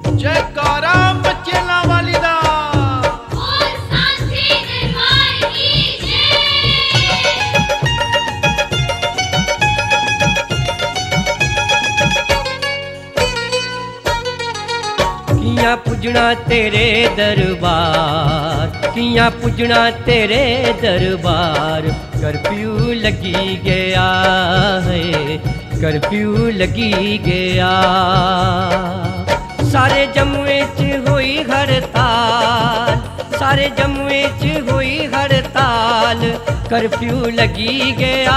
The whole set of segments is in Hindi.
जयकारा बच्चे किया पुजना तेरे दरबार किया पुजना तेरे दरबार कर्फ्यू लगी गया है कर्फ्यू लगी गया। सारे जम्मू च हुई हड़ताल कर्फ्यू लगी गया।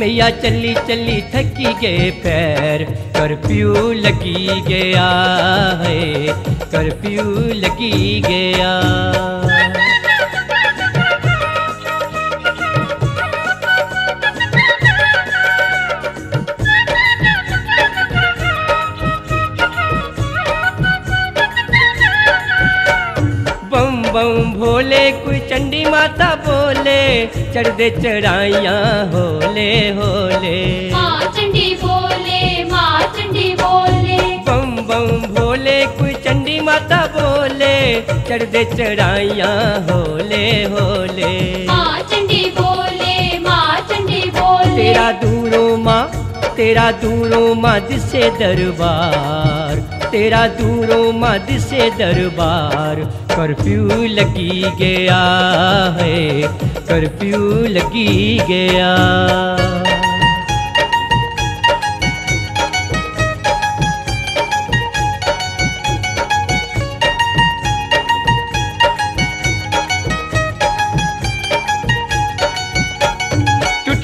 मैया चली चली थकी गए पैर। कर्फ्यू लगी गया है कर्फ्यू लगी गया। भोले कोई चंडी माता बोले चढ़ दे चढ़ाइया होले होले। माँ चंडी बोले माँ चंडी बोले। बम बम भोले कोई चंडी माता बोले चढ़ दे चढ़ाइया होले होले। तेरा दूरों मद से दरबार, तेरा दूरों मद से दरबार, कर्फ्यू लगी गया है, कर्फ्यू लगी गया।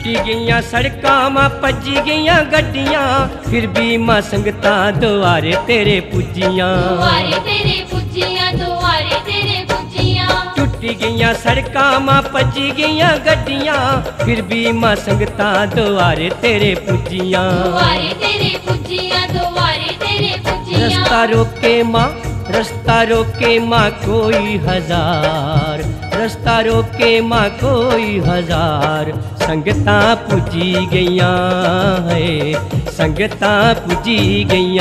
टुटी गई सड़क भजी गई गड्डिया फिर भी माँ संगत दुआरे तेरे पुजिया टुटी गई सड़क माँ भजी गई गड्डिया फिर भी माँ संगत दुआरे तेरे पुजिया रस्ता रोके माँ रस्ता रोके माँ कोई हज़ार रस्ता रोके माँ कोई हज़ार। संगता पूजी गई है संगता पूजी गई